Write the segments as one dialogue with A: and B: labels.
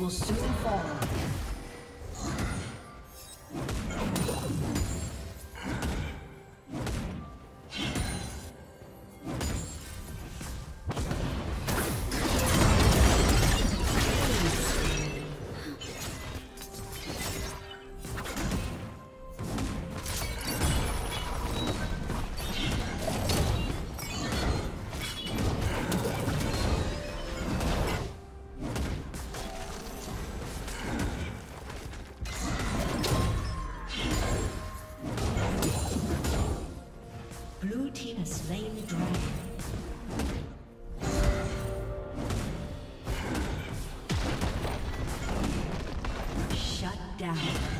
A: Will soon fall. Destroyed.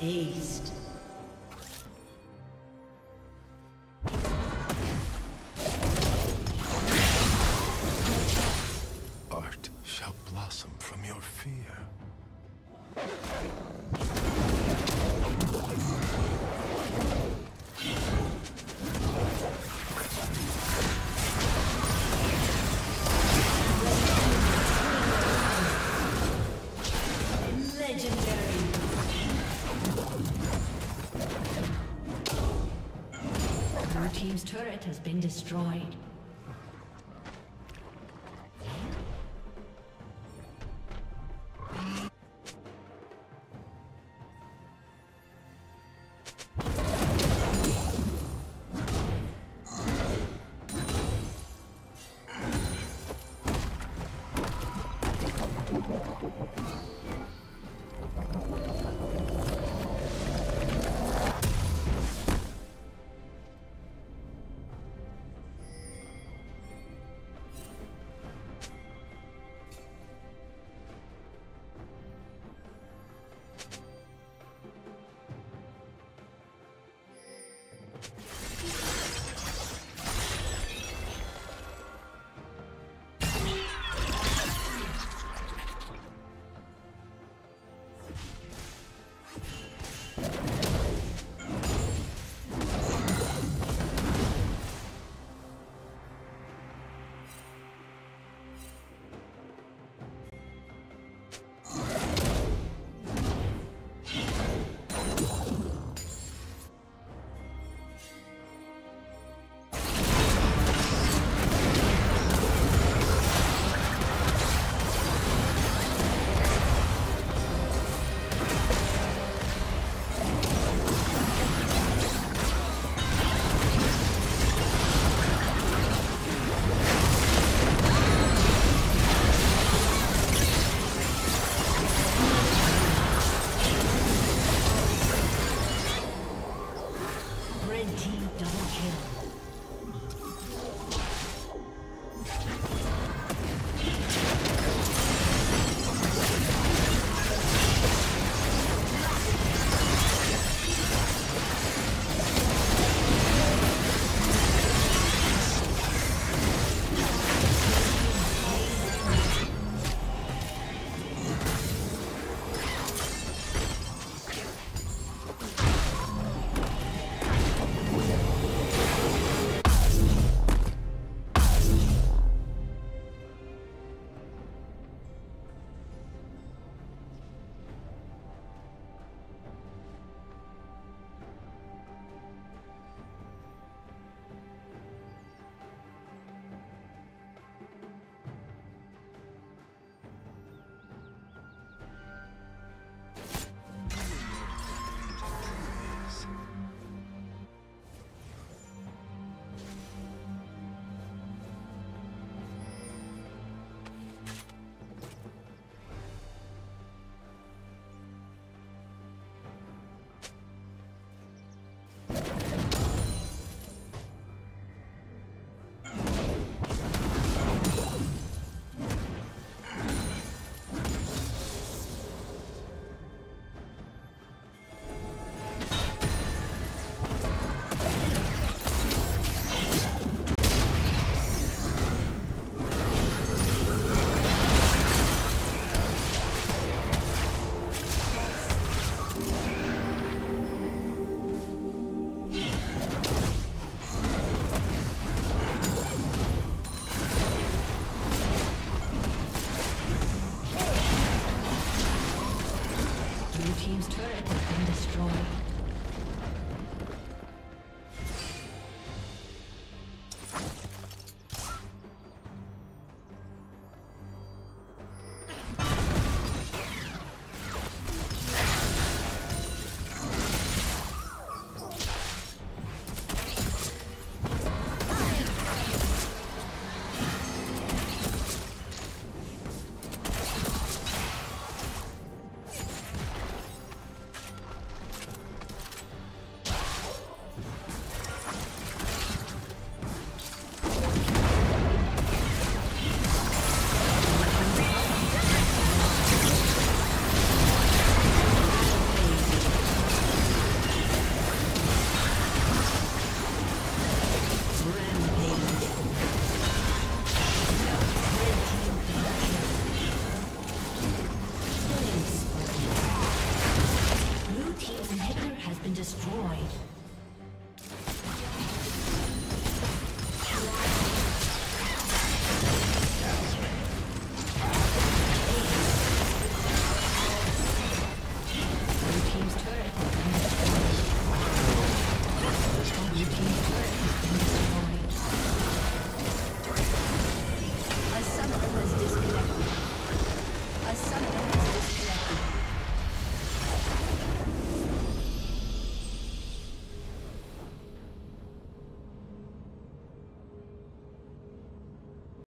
A: Has destroyed. Double kill.